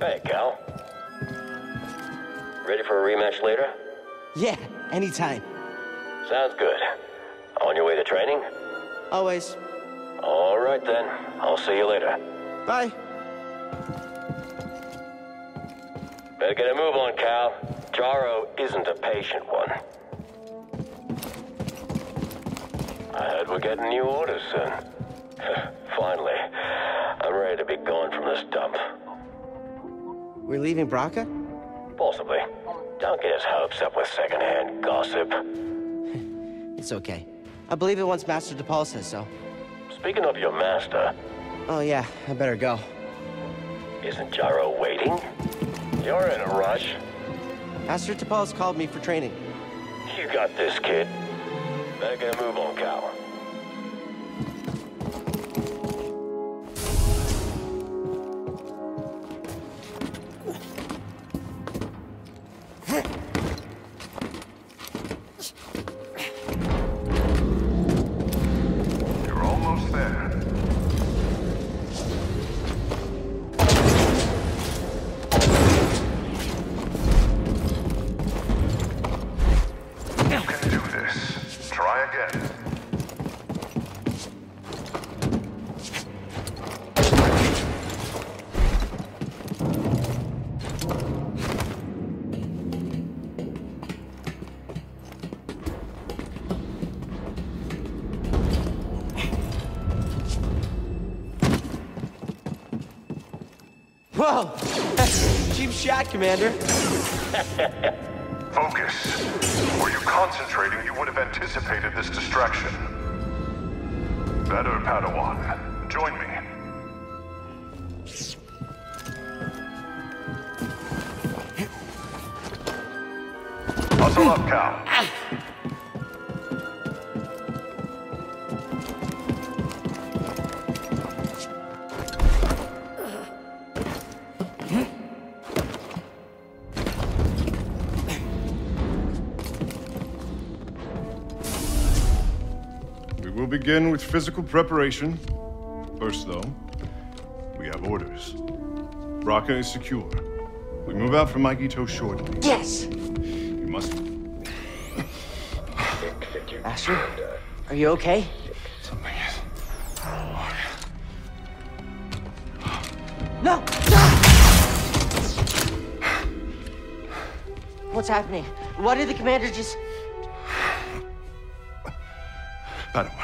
Hey, Cal. Ready for a rematch later? Yeah, anytime. Sounds good. On your way to training? Always. All right then. I'll see you later. Bye. Better get a move on, Cal. Jaro isn't a patient one. We're getting new orders soon. Finally, I'm ready to be gone from this dump. We're leaving Bracca? Possibly. Don't get his hopes up with secondhand gossip. It's okay. I believe it once Master Tapal says so. Speaking of your master, Oh yeah, I better go. isn't Jaro waiting? You're in a rush. Master Tapal's called me for training. You got this, kid. Better get a move on, Cal. Whoa! Cheap shot, Commander. Focus. Were you concentrating, you would have anticipated this distraction. Better, Padawan. Join me. Hustle up, Cal. begin with physical preparation. First, though, we have orders. Bracca is secure. We move out from Maikito shortly. Yes! You must. Master, are you okay? Something is. No! No! What's happening? Why did the commander just... Padawan,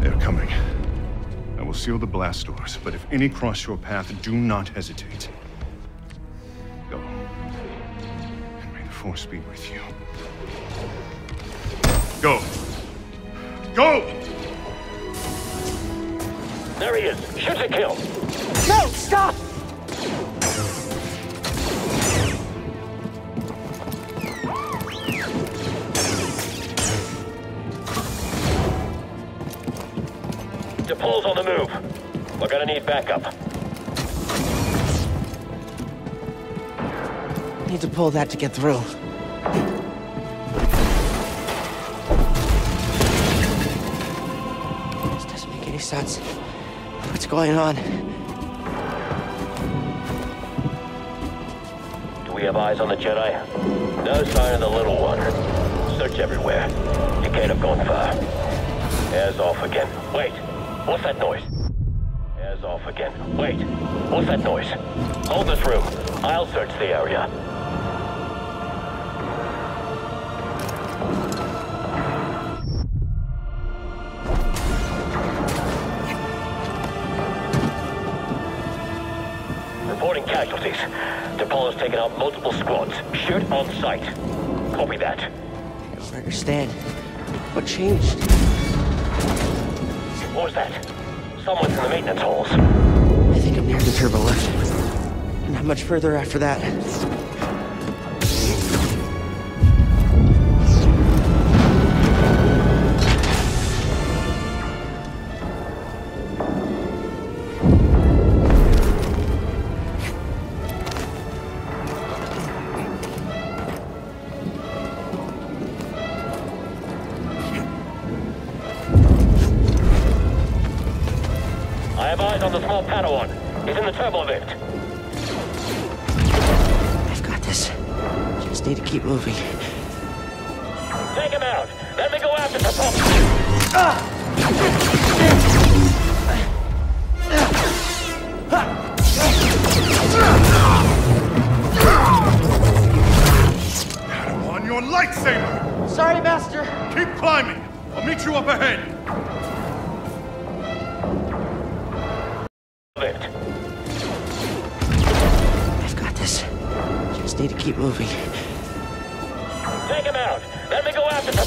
They're coming. I will seal the blast doors, but if any cross your path, do not hesitate. Go. And may the Force be with you. Go! Go! There he is. Shoot to kill. No! Stop! Tapal's on the move. We're gonna need backup. Need to pull that to get through. This doesn't make any sense. What's going on? Do we have eyes on the Jedi? No sign of the little one. Search everywhere. You can't have gone far. Air's off again. Wait. What's that noise? Air's off again. Wait. What's that noise? Hold this room. I'll search the area. Reporting casualties. Tapal has taken out multiple squads. Shoot on sight. Copy that. I don't understand. What changed? What was that? Someone's in the maintenance halls. I think I'm near the turbo lift. Not much further after that. Eyes on the small Padawan. He's in the turbo lift. I've got this. Just need to keep moving. Take him out. Let me go after the Padawan, your lightsaber! Sorry, Master. Keep climbing! I'll meet you up ahead! Just need to keep moving. Take him out. Let me go after the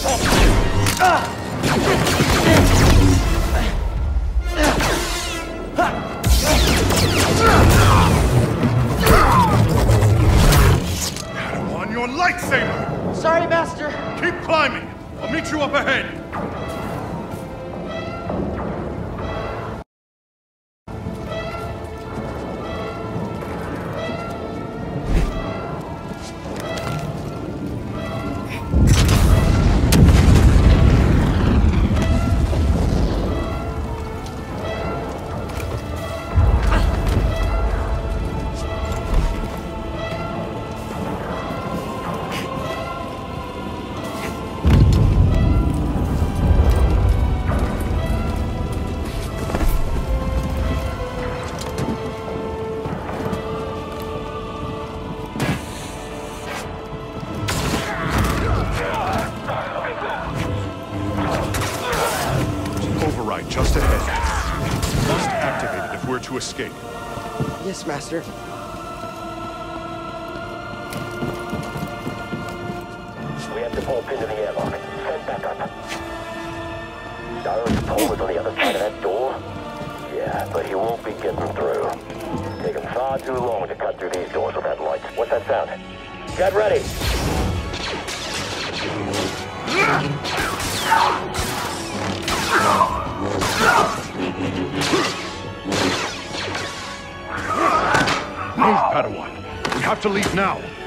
Padawan, your lightsaber! Sorry, Master. Keep climbing! I'll meet you up ahead! Master. We have to pull pin to the airlock. Send back up. Darren's pole is on the other side of that door? Yeah, but he won't be getting through. Taking far too long to cut through these doors without lights. What's that sound? Get ready! Have to leave now!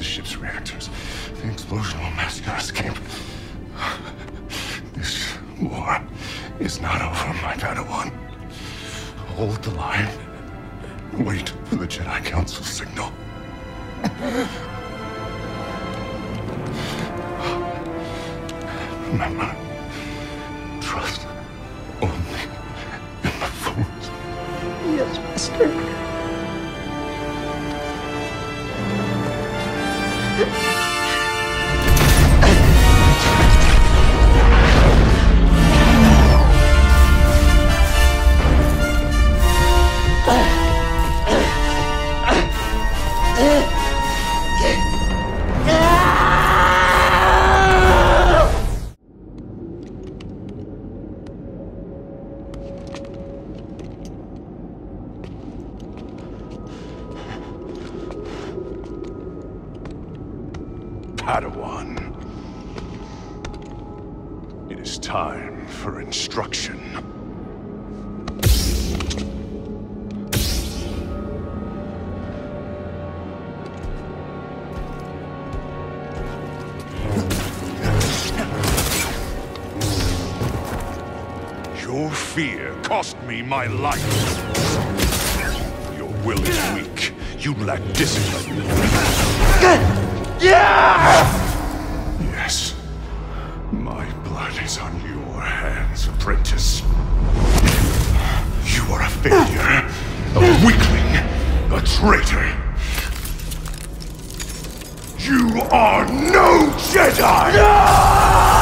The ship's reactors. The explosion will mask our escape. This war is not over, my Padawan. Hold the line. Wait for the Jedi Council signal. Remember, trust only in the Force. Yes, Master. Padawan. It is time for instruction. Your fear cost me my life. Your will is weak. You lack discipline. Yes. My blood is on your hands, apprentice. You are a failure, a weakling, a traitor. You are no Jedi!